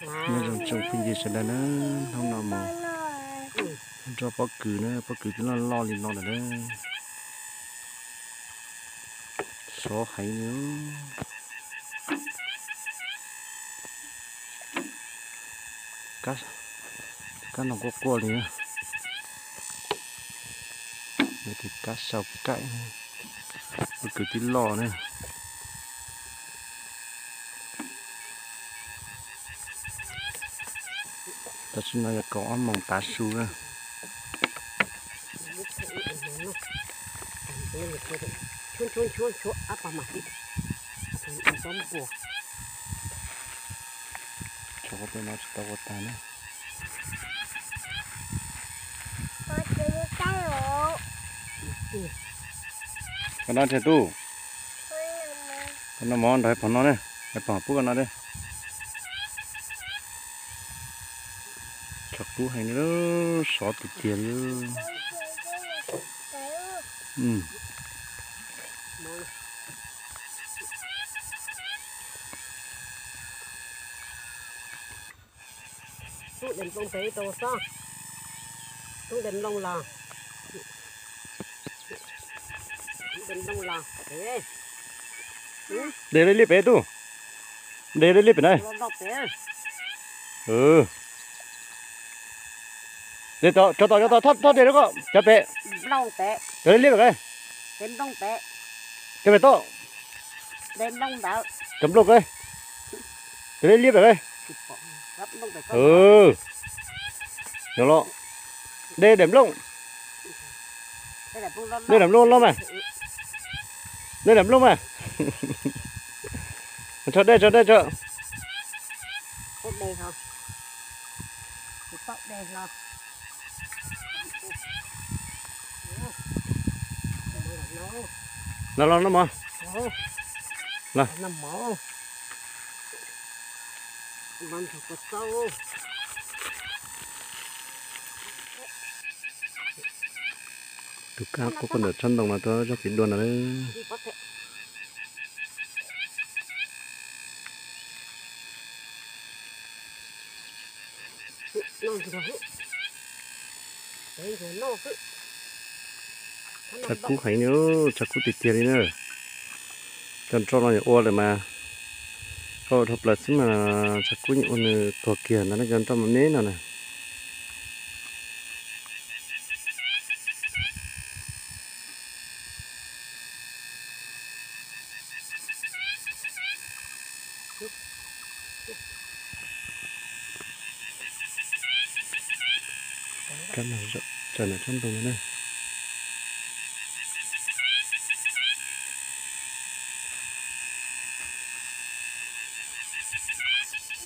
nó dùng trồng pin gì sẽ nó không nào mà cho bó cử nữa bó cử nó lo liền lo rồi đó. Số hay nữa. Cá cá nó có cua nữa thì cá sọc cãi bó cử thì lo nữa ta xin nói có mong tá su ra chôn chôn chôn chôn áp vào mặt đi chôn chôn chôn bùa cho tôi nói cho tao ta nữa con nó thế tu. Con nó món đấy con nó đấy phải bỏ bút con nó đấy chắc tu hay nữa sọ tịt tiền nữa ừ. Tụ đèn lông tế tô sao tụ đèn lông là thế. Để đây liếp bé tu. Để đây liếp này. Ừ để cho cho tao cho tao thoát thoát để đó có cho bé lông tế để đây liếp cái đèn lông tế cho bé to. Đèn lông đạo chấm lục cái để đây. Liếp cái ừ. Hiểu lo đây điểm lông. Đây là lông lông này đây làm lông này cho đây cho đây cho. Đây không? Đây lo. Nó lo nó mà Là. Nằm mỏ. Nằm thật có sâu. tụ cá có con ở chân đồng là tôi cho này Đi có thể. Nó rồi. Đấy rồi nó cứ chắc cú hay nữa chắc cú tịt tiền đi nữa. Chân cho nó ô rồi mà có thập là xí mà chắc cú những ôn thuộc kia nó chân cho mình nế nào này cái này rộng trời này trong đồng này Oh,